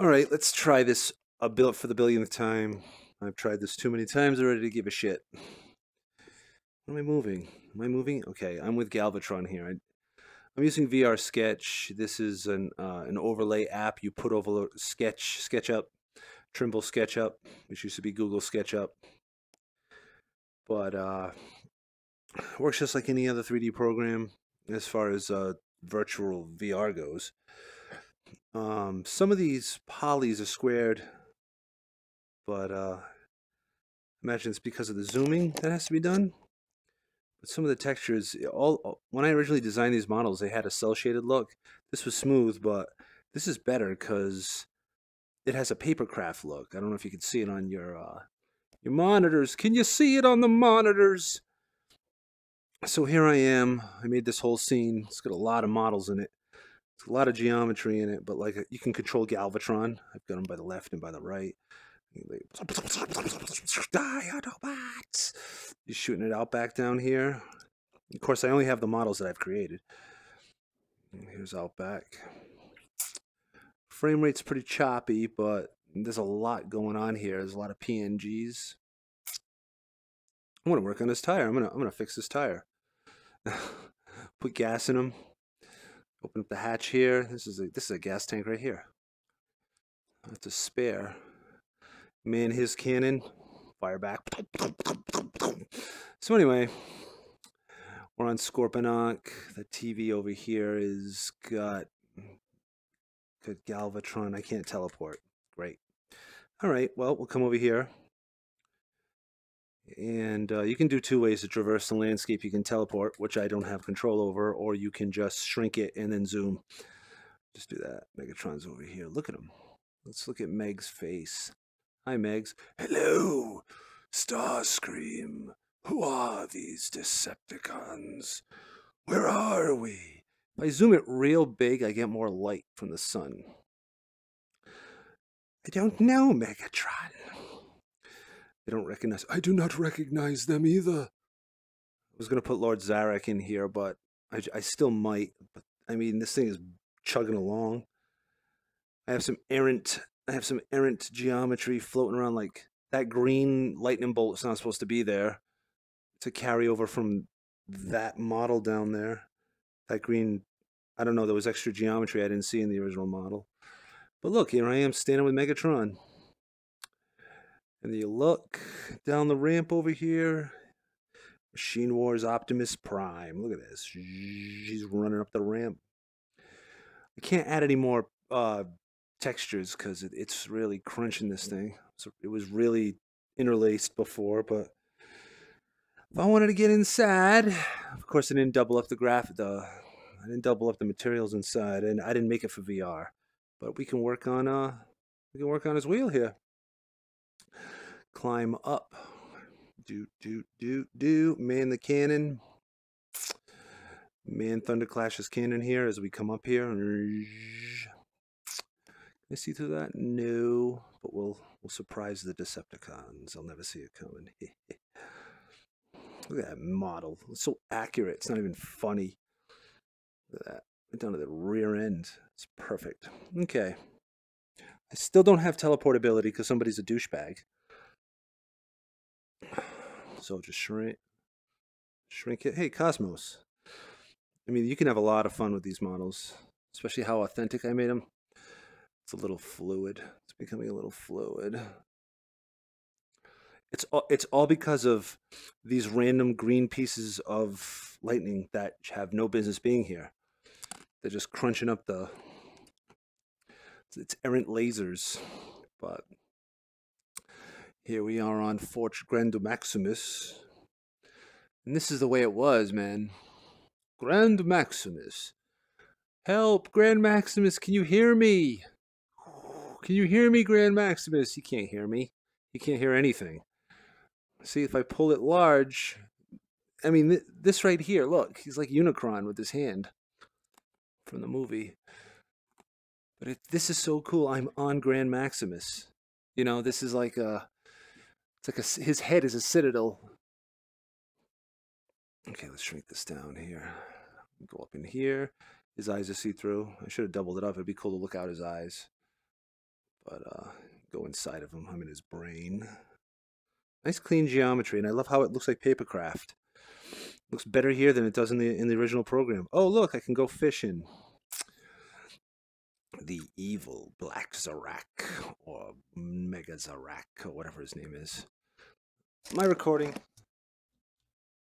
All right, let's try this a bill for the billionth time. I've tried this too many times already to give a shit. What am I moving? Am I moving? Okay, I'm with Galvatron here. I, I'm using VR Sketch. This is an uh, an overlay app you put over Sketch, SketchUp, Trimble SketchUp, which used to be Google SketchUp. But uh, works just like any other 3D program as far as uh, virtual VR goes. Um, some of these polys are squared, but uh, imagine it's because of the zooming that has to be done. But some of the textures, all when I originally designed these models, they had a cell shaded look. This was smooth, but this is better because it has a papercraft look. I don't know if you can see it on your uh, your monitors. Can you see it on the monitors? So here I am. I made this whole scene. It's got a lot of models in it. It's a lot of geometry in it, but like you can control Galvatron. I've got him by the left and by the right. Die, Autobots! He's shooting it out back down here. Of course, I only have the models that I've created. Here's Outback. Frame rate's pretty choppy, but there's a lot going on here. There's a lot of PNGs. I want to work on this tire. I'm gonna I'm gonna fix this tire. Put gas in them. Open up the hatch here. This is a this is a gas tank right here. That's a spare. Man his cannon. Fire back. So anyway, we're on Scorponok. The TV over here is got good Galvatron. I can't teleport. Great. All right, well, we'll come over here. And uh, you can do two ways to traverse the landscape. You can teleport, which I don't have control over, or you can just shrink it and then zoom. Just do that. Megatron's over here. Look at him. Let's look at Meg's face. Hi, Megs. Hello, Starscream. Who are these Decepticons? Where are we? If I zoom it real big, I get more light from the sun. I don't know, Megatron. They don't recognize. I do not recognize them either. I was going to put Lord Zarak in here, but I, I still might. But I mean, this thing is chugging along. I have some errant. I have some errant geometry floating around like that green lightning bolt is not supposed to be there to carry over from that model down there. That green, I don't know, there was extra geometry I didn't see in the original model. But look, here I am standing with Megatron. And you look down the ramp over here. Machine Wars Optimus Prime. Look at this. She's running up the ramp. I can't add any more uh, textures because it, it's really crunching this thing. So it was really interlaced before, but if I wanted to get inside, of course I didn't double up the graph the I didn't double up the materials inside and I didn't make it for VR. But we can work on uh we can work on his wheel here climb up. Do, do, do, do. Man the cannon. Man Thunderclash's cannon here as we come up here. Can I see through that? No. But we'll we'll surprise the Decepticons. They'll never see it coming. Look at that model. It's so accurate. It's not even funny. Look at that. Down to the rear end. It's perfect. Okay. I still don't have teleportability because somebody's a douchebag. So just shrink, shrink it. Hey, Cosmos. I mean, you can have a lot of fun with these models, especially how authentic I made them. It's a little fluid. It's becoming a little fluid. It's all, it's all because of these random green pieces of lightning that have no business being here. They're just crunching up the it's errant lasers, but here we are on Fort Grand Maximus. And this is the way it was, man. Grand Maximus. Help, Grand Maximus, can you hear me? Can you hear me, Grand Maximus? He can't hear me. He can't hear anything. See, if I pull it large, I mean, th this right here, look, he's like Unicron with his hand from the movie. But it, this is so cool. I'm on Grand Maximus. You know, this is like a it's like a, his head is a citadel. Okay, let's shrink this down here. Go up in here. His eyes are see-through. I should have doubled it up. It'd be cool to look out his eyes. But uh, go inside of him. I'm in his brain. Nice clean geometry, and I love how it looks like paper craft. Looks better here than it does in the in the original program. Oh, look, I can go fishing the evil Black Zarak or Mega Zarak or whatever his name is. My recording